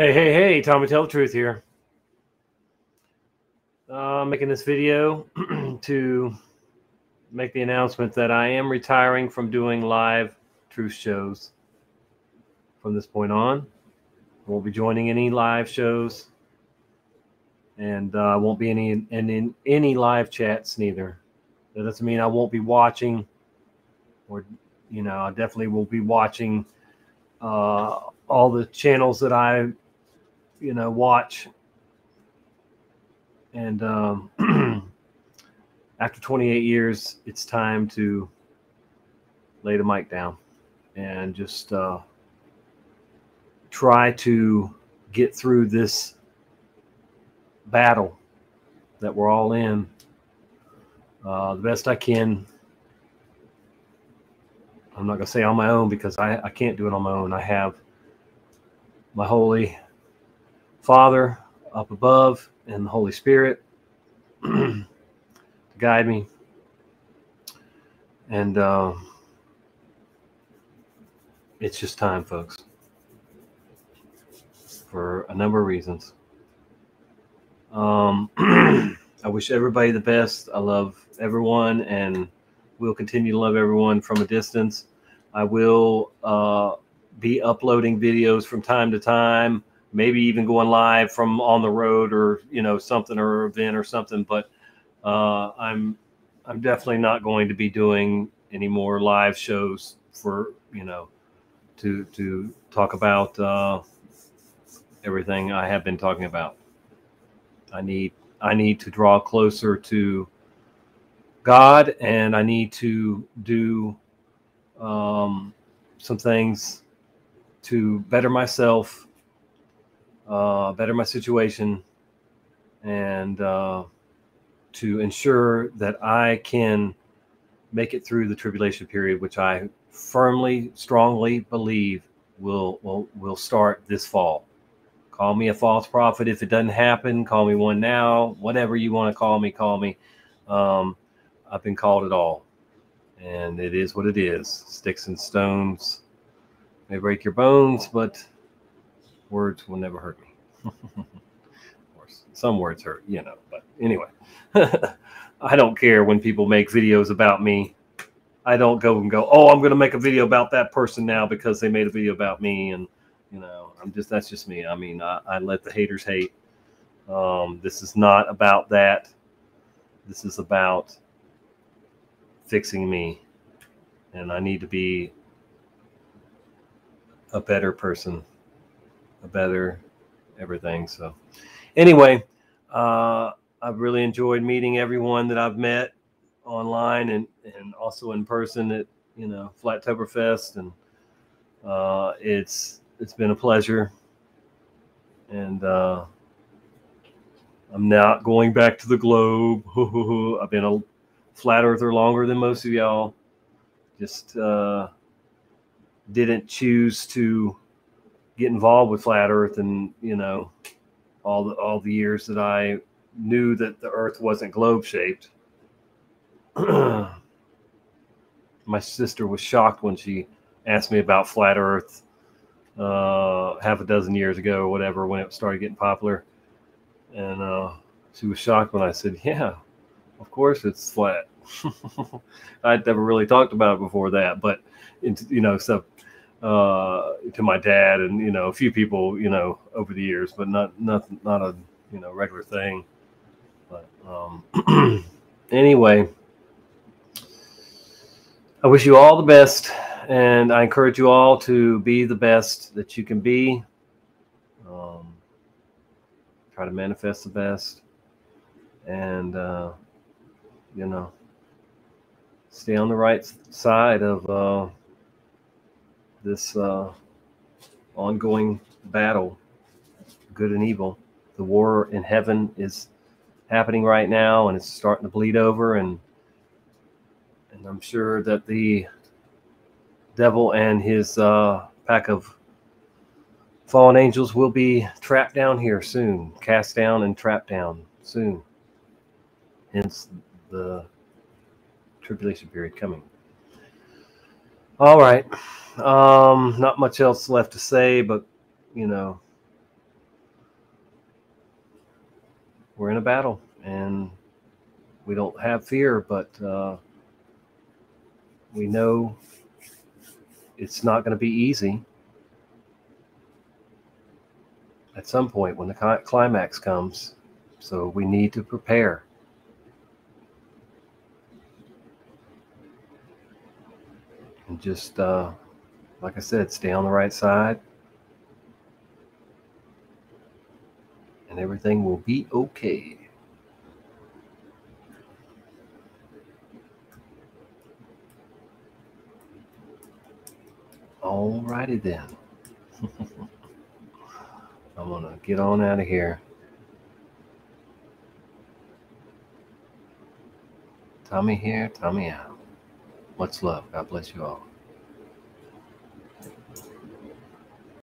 Hey, hey, hey, Tommy Tell the Truth here. Uh, making this video to make the announcement that I am retiring from doing live truth shows from this point on. I won't be joining any live shows and uh, won't be any in, in any live chats neither. That doesn't mean I won't be watching or, you know, I definitely will be watching uh, all the channels that I, you know, watch. And um, after 28 years, it's time to lay the mic down and just uh, try to get through this battle that we're all in uh, the best I can. I'm not going to say on my own because I, I can't do it on my own. I have my Holy Father up above and the Holy Spirit to guide me. And uh, it's just time, folks, for a number of reasons. Um, I wish everybody the best. I love everyone and we'll continue to love everyone from a distance. I will uh, be uploading videos from time to time, maybe even going live from on the road or you know something or event or something. But uh, I'm I'm definitely not going to be doing any more live shows for you know to to talk about uh, everything I have been talking about. I need I need to draw closer to God, and I need to do um, some things to better myself, uh, better my situation, and uh, to ensure that I can make it through the tribulation period, which I firmly, strongly believe will will will start this fall. Call me a false prophet if it doesn't happen. Call me one now. Whatever you want to call me, call me. Um, I've been called it all, and it is what it is. Sticks and stones may break your bones, but words will never hurt me. of course, some words hurt, you know. But anyway, I don't care when people make videos about me. I don't go and go, oh, I'm going to make a video about that person now because they made a video about me, and you know I'm just that's just me. I mean, I, I let the haters hate. Um, this is not about that. This is about fixing me, and I need to be a better person, a better everything. So, anyway, uh, I've really enjoyed meeting everyone that I've met online and and also in person at you know Flattoberfest, and uh, it's it's been a pleasure. And uh, I'm not going back to the globe. I've been a flat earther longer than most of y'all. Just uh, didn't choose to get involved with flat earth and, you know, all the all the years that I knew that the earth wasn't globe shaped. My sister was shocked when she asked me about flat earth uh, half a dozen years ago or whatever when it started getting popular. And uh, she was shocked when I said, Yeah, of course it's flat. I'd never really talked about it before that, but, you know, so uh, to my dad and, you know, a few people, you know, over the years, but not, not, not a, you know, regular thing. But um, anyway, I wish you all the best and I encourage you all to be the best that you can be. Um, try to manifest the best, and uh, you know, stay on the right side of uh, this uh, ongoing battle, good and evil. The war in heaven is happening right now, and it's starting to bleed over, and and I'm sure that the devil and his uh, pack of fallen angels will be trapped down here soon, cast down and trapped down soon. Hence the tribulation period coming. All right. Um, not much else left to say, but you know, we're in a battle and we don't have fear, but uh, we know it's not going to be easy. At some point, when the climax comes, so we need to prepare. And just, uh, like I said, stay on the right side. And everything will be okay. Alrighty then. I'm going to get on out of here. Tommy here, Tommy out. Much love. God bless you all.